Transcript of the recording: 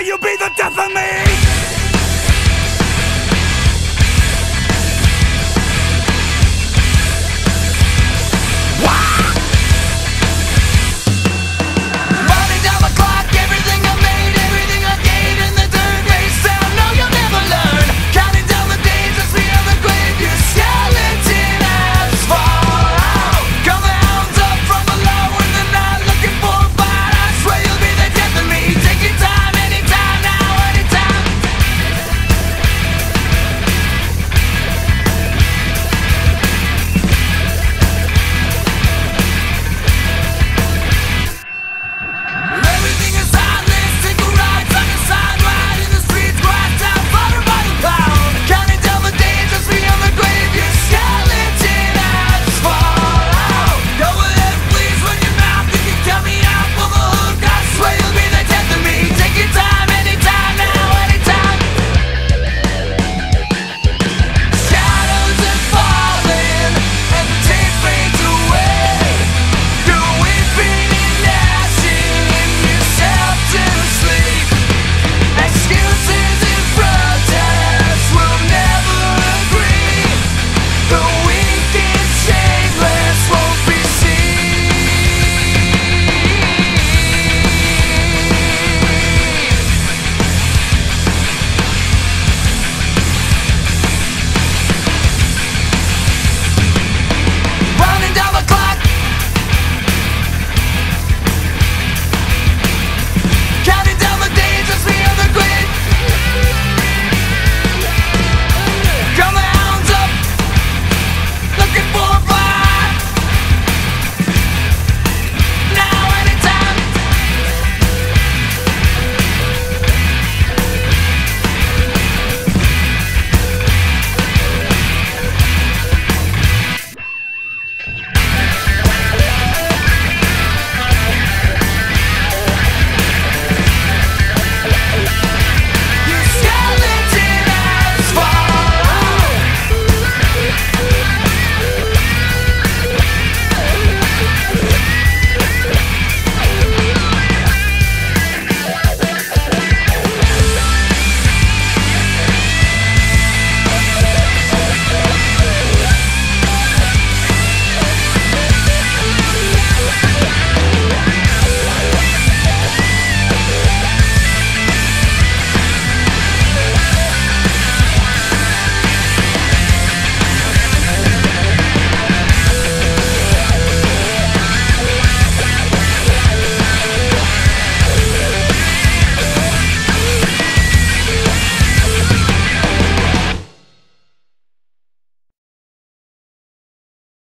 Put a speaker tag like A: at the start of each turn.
A: Will you be the death of me?